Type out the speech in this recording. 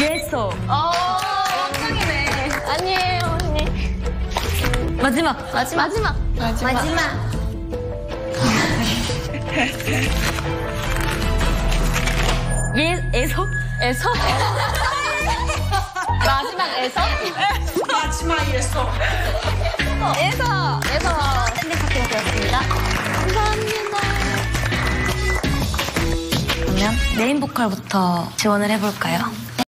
예서. 어, 깜짝이네. 아니에요, 언니. 마지막. 마지막. 마지막. 마지막. 예, 에서? 에서? 마지막 에서? 마지막 에서. 에서! 에서! 생각하게 되었습니다. 감사합니다. 그러면 메인 보컬부터 지원을 해볼까요?